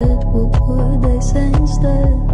What would they say instead?